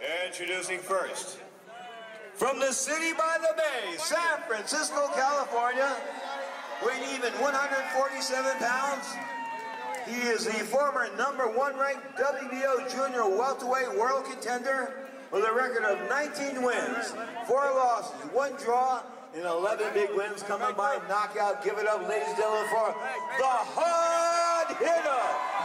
Introducing first, from the city by the bay, San Francisco, California, weighing even 147 pounds, he is the former number one ranked WBO junior welterweight world contender with a record of 19 wins, four losses, one draw, and 11 big wins coming by knockout. Give it up, ladies and gentlemen, for the Hard Hitta,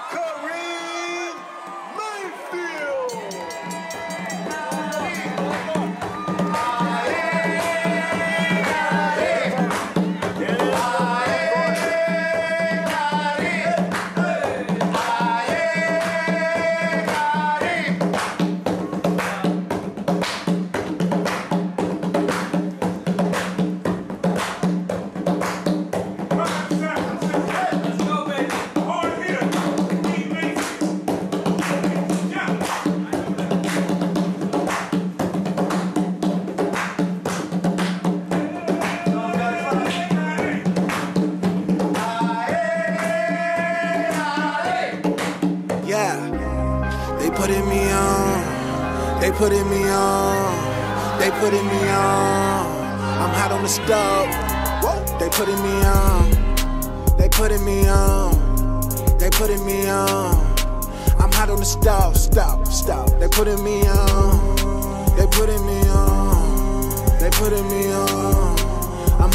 putting me on. They putting me on. They putting me on. I'm hot on the stove. They putting me on. They putting me on. They putting me on. I'm hot on the stove. Stop, stop. They putting me on. They putting me on. They putting me on.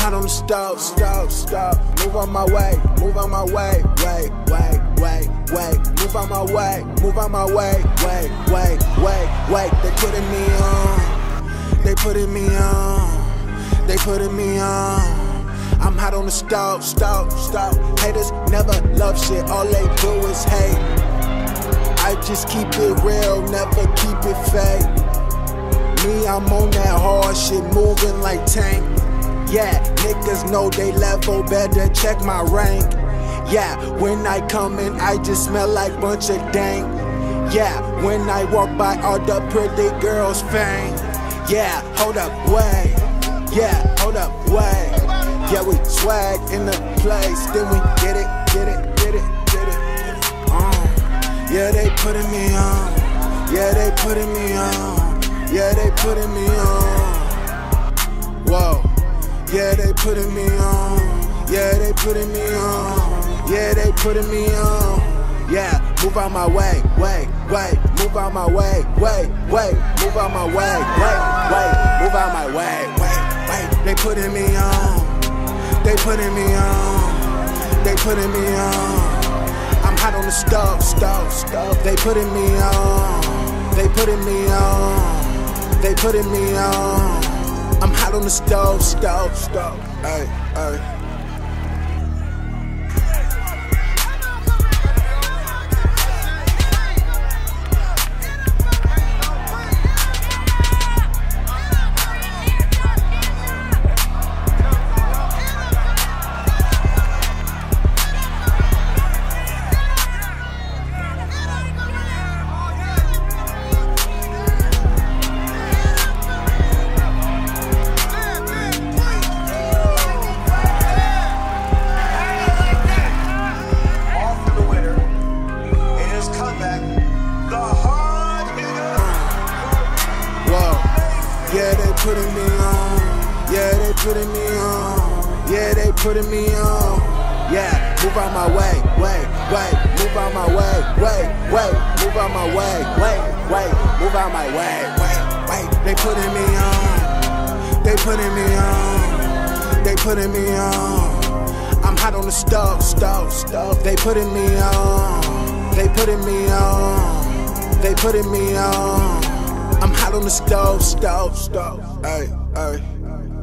Hot on the stove. Stop, stop. Move on my way. Move on my way. way, way, way, wait. Move on my way. Move on my way. way, way, way, way. They putting me on. They putting me on. They putting me on. I'm hot on the stove, stove, stove. Haters never love shit, all they do is hate. I just keep it real, never keep it fake. Me, I'm on that hard shit, moving like tank. Yeah, niggas know they level, better check my rank. Yeah, when I come in, I just smell like bunch of dank. Yeah, when I walk by all the pretty girls' fang. Yeah, hold up, wait. Yeah, hold up, wait. Yeah, we swag in the place, then we get it, get it, get it, get it. Uh, yeah, they putting me on. Yeah, they putting me on. Yeah, they putting me on. Yeah, they putting me on. Yeah, they putting me on. Yeah, they putting me on. Yeah, move out my way, way, way, move out my way, way, way, move out my way, way, wait, move out my way, wait, wait. They putting me on. They putting me on. They putting me on. I'm hot on the stove, stove, stove. They putting me on. They putting me on. They putting me on. I'm hot on the stove, stove, stove. Hey, hey. Whoa. Yeah, they putting me on. Yeah, they putting me on. Yeah, they putting me on. Yeah, move out my way, way, way. move out my way, way, way. move out my way, way, wait, move out my way, wait, wait. They putting me on. They putting me on. They putting me on. I'm hot on the stove, stove, stove. They putting me on. They putting me on. They putting me on. I'm hot on the stove, stove, stove. Hey, hey.